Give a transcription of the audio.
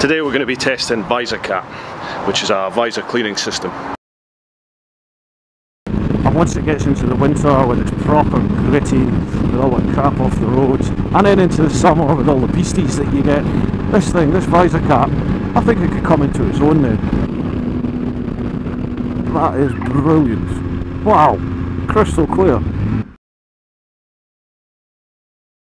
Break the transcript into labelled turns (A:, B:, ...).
A: Today we're going to be testing VisorCat, which is our visor cleaning system.
B: And once it gets into the winter with it's proper gritty with all the crap off the roads, and then into the summer with all the beasties that you get, this thing, this VisorCat, I think it could come into its own now. That is brilliant. Wow, crystal clear.